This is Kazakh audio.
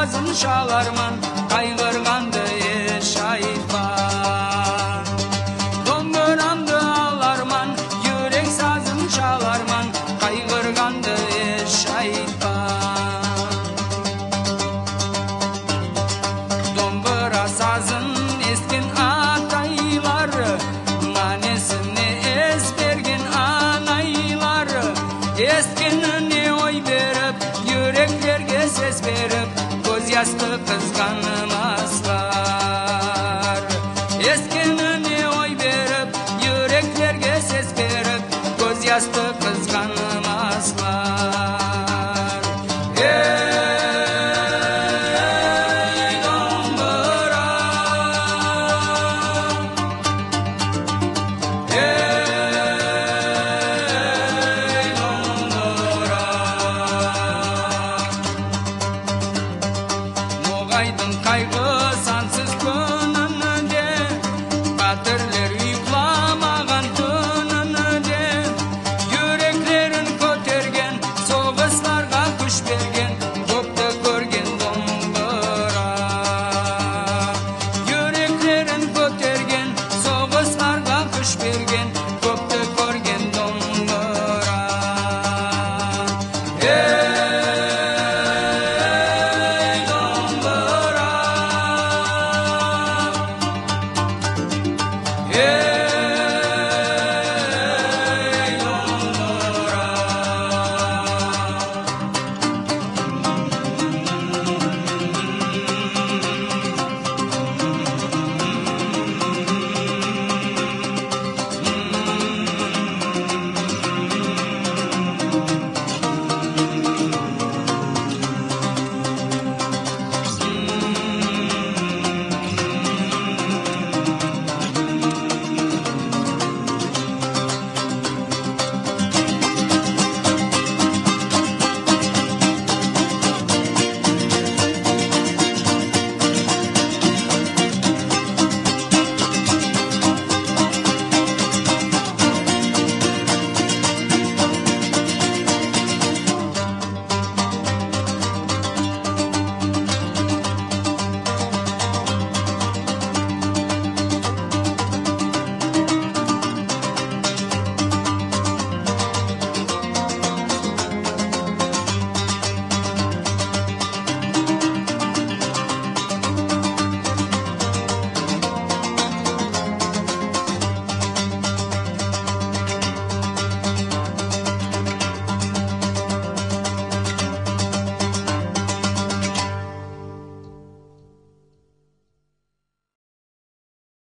жазым шаларман қайғырғанды еш айтпа домбырамды аларман жүрек сазым шаларман қайғырғанды еш айтпа домбыра сазын есткен атайлар мәнесіне ес берген анайлар ескенін kıskanmazlar Eskenine oy verip yüreklerge ses verip göz yastı kız